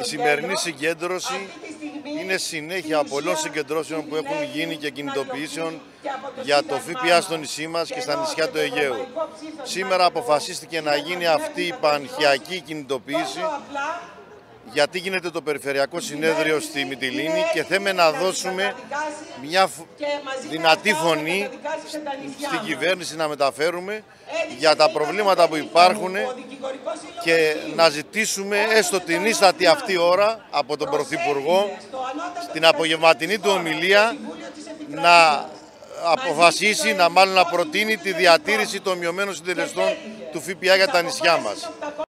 η σημερινή συγκέντρωση είναι συνέχεια πολλών συγκεντρώσεων που έχουν γίνει και κινητοποιήσεων για το ΦΠΑ στο νησί μας και στα νησιά του Αιγαίου. Σήμερα αποφασίστηκε να γίνει αυτή η πανχιακή κινητοποίηση γιατί γίνεται το Περιφερειακό Συνέδριο στη Μυτιλίνη και θέλουμε να δώσουμε μια δυνατή φωνή στην κυβέρνηση να μεταφέρουμε για τα προβλήματα που υπάρχουν και να ζητήσουμε έστω την ίστατη αυτή ώρα από τον Πρωθυπουργό στην απογευματινή του ομιλία να αποφασίσει, να μάλλον να προτείνει τη διατήρηση των μειωμένων συντελεστών του ΦΠΑ για τα νησιά μας.